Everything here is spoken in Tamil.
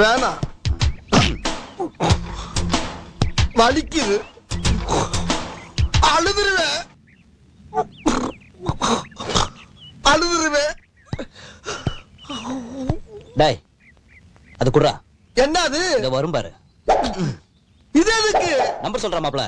வேணாம் வலிக்குது. அழுதுருவேன். அழுதுருவேன். டேய் அது குடுறா. என்ன அது வரும் பாரு. இது எதுக்கு? நம்பர் சொல்றா மாப்ள